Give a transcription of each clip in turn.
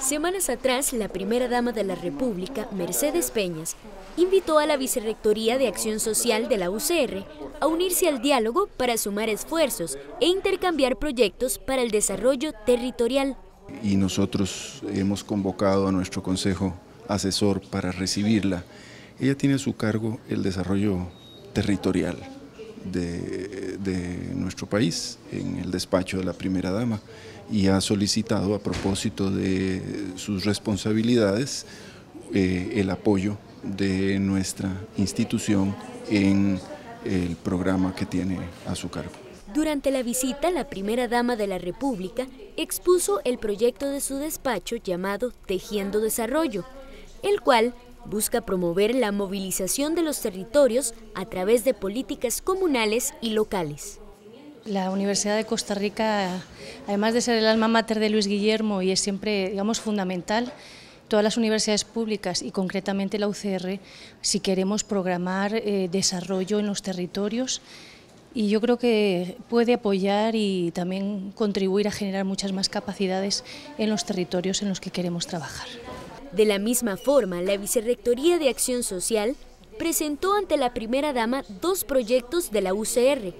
Semanas atrás, la primera dama de la República, Mercedes Peñas, invitó a la Vicerrectoría de Acción Social de la UCR a unirse al diálogo para sumar esfuerzos e intercambiar proyectos para el desarrollo territorial. Y nosotros hemos convocado a nuestro Consejo Asesor para recibirla. Ella tiene a su cargo el desarrollo territorial de, de nuestro país en el despacho de la primera dama y ha solicitado a propósito de sus responsabilidades eh, el apoyo de nuestra institución en el programa que tiene a su cargo. Durante la visita, la primera dama de la República expuso el proyecto de su despacho llamado Tejiendo Desarrollo, el cual busca promover la movilización de los territorios a través de políticas comunales y locales. La Universidad de Costa Rica, además de ser el alma mater de Luis Guillermo y es siempre, digamos, fundamental, todas las universidades públicas y concretamente la UCR, si queremos programar eh, desarrollo en los territorios, y yo creo que puede apoyar y también contribuir a generar muchas más capacidades en los territorios en los que queremos trabajar. De la misma forma, la Vicerrectoría de Acción Social presentó ante la primera dama dos proyectos de la UCR,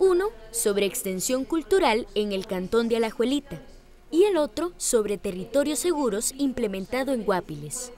uno sobre extensión cultural en el cantón de Alajuelita y el otro sobre territorios seguros implementado en Guapiles.